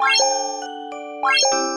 Bye.